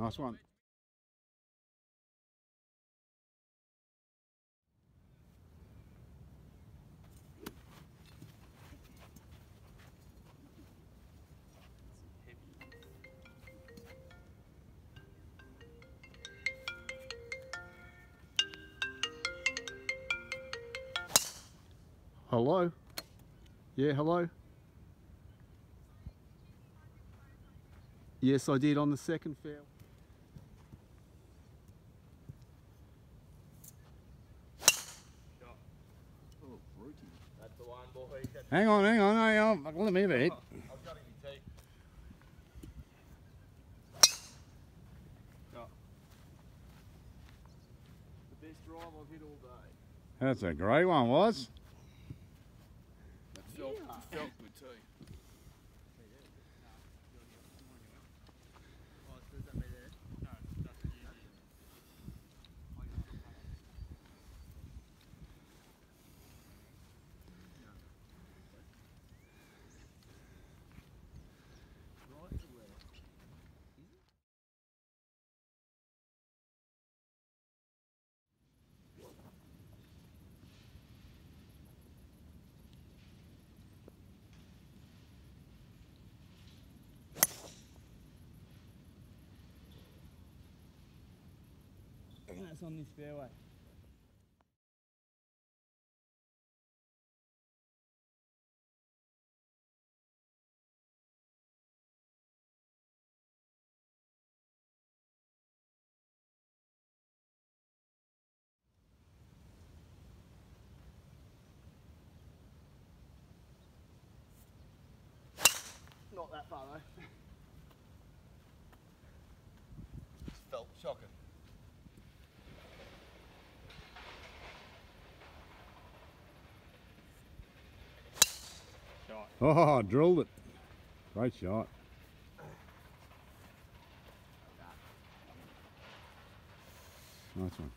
Nice one. Hello? Yeah, hello? Yes, I did on the second foul. That's the one, boy. Hang on, hang on, hang on. Let me have hit. That's a great one, was. That felt, felt good too. That's on this fairway. Not that far though. Felt shocking. Oh, drilled it. Great shot. Nice one.